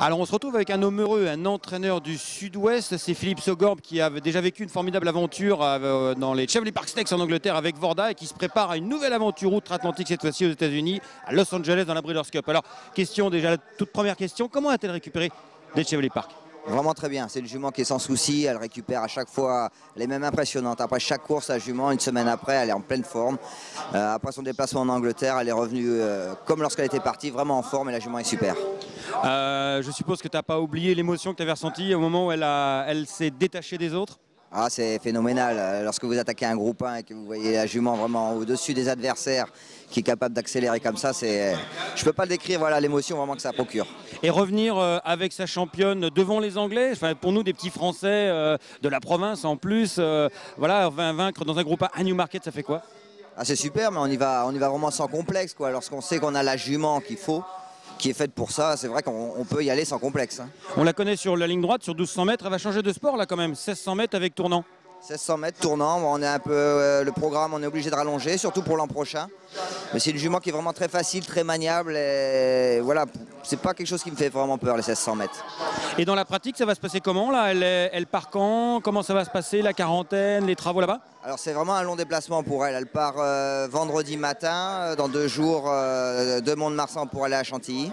Alors on se retrouve avec un homme heureux, un entraîneur du sud-ouest, c'est Philippe Sogorb qui a déjà vécu une formidable aventure euh, dans les Chevrolet Park Steaks en Angleterre avec Vorda et qui se prépare à une nouvelle aventure outre-Atlantique cette fois-ci aux États-Unis, à Los Angeles dans la Breeders' Cup. Alors question déjà, la toute première question, comment a-t-elle récupéré les Chevrolet Park? Vraiment très bien. C'est une jument qui est sans souci. Elle récupère à chaque fois les mêmes impressionnantes. Après chaque course, la jument, une semaine après, elle est en pleine forme. Euh, après son déplacement en Angleterre, elle est revenue euh, comme lorsqu'elle était partie, vraiment en forme et la jument est super. Euh, je suppose que tu n'as pas oublié l'émotion que tu avais ressentie au moment où elle, elle s'est détachée des autres? Ah, c'est phénoménal. Lorsque vous attaquez un groupe 1 et que vous voyez la jument vraiment au-dessus des adversaires qui est capable d'accélérer comme ça, c'est, je ne peux pas le décrire, voilà l'émotion vraiment que ça procure. Et revenir euh, avec sa championne devant les Anglais, enfin, pour nous des petits Français euh, de la province en plus, euh, voilà, vaincre dans un groupe à Newmarket, ça fait quoi? Ah, C'est super, mais on y, va, on y va vraiment sans complexe. Quoi. Lorsqu'on sait qu'on a la jument qu'il faut, qui est faite pour ça, c'est vrai qu'on peut y aller sans complexe. Hein. On la connaît sur la ligne droite, sur 1200 mètres, elle va changer de sport là quand même, 1600 mètres avec tournant. 1600 mètres tournant, on est un peu euh, le programme, on est obligé de rallonger, surtout pour l'an prochain. Mais c'est une jument qui est vraiment très facile, très maniable et voilà, c'est pas quelque chose qui me fait vraiment peur les 1600 mètres. Et dans la pratique, ça va se passer comment là? Elle, elle, part quand? Comment ça va se passer La quarantaine, les travaux là-bas? Alors c'est vraiment un long déplacement pour elle. Elle part euh, vendredi matin, euh, dans deux jours, de Mont-de-Marsan pour aller à Chantilly.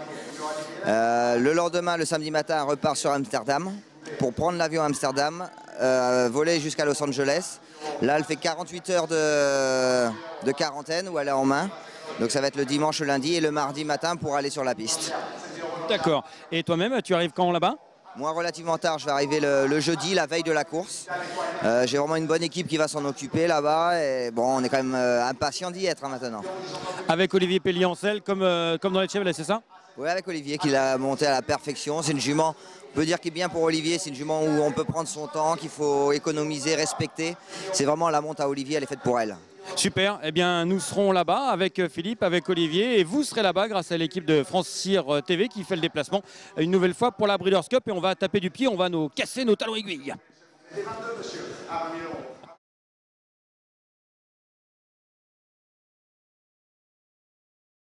le lendemain, le samedi matin, elle repart sur Amsterdam pour prendre l'avion à Amsterdam, euh, voler jusqu'à Los Angeles. Là, elle fait 48 heures de, quarantaine où elle est en main. Donc ça va être le dimanche, le lundi et le mardi matin pour aller sur la piste. D'accord. Et toi-même, tu arrives quand là-bas? Moi, relativement tard, je vais arriver le, jeudi, la veille de la course. Euh, j'ai vraiment une bonne équipe qui va s'en occuper là-bas. Et bon, on est quand même euh, impatient d'y être hein, maintenant. Avec Olivier Pelliancel, comme, comme dans les Chevrolet, c'est ça? Oui, avec Olivier qui l'a monté à la perfection. C'est une jument on peut dire qu'il est bien pour Olivier, c'est une jument où on peut prendre son temps, qu'il faut économiser, respecter. C'est vraiment la monte à Olivier, elle est faite pour elle. Super, eh bien nous serons là-bas avec euh, Philippe, avec Olivier et vous serez là-bas grâce à l'équipe de France Cyr euh, TV qui fait le déplacement une nouvelle fois pour la Breeders' Cup et on va taper du pied, on va nous casser nos talons aiguilles.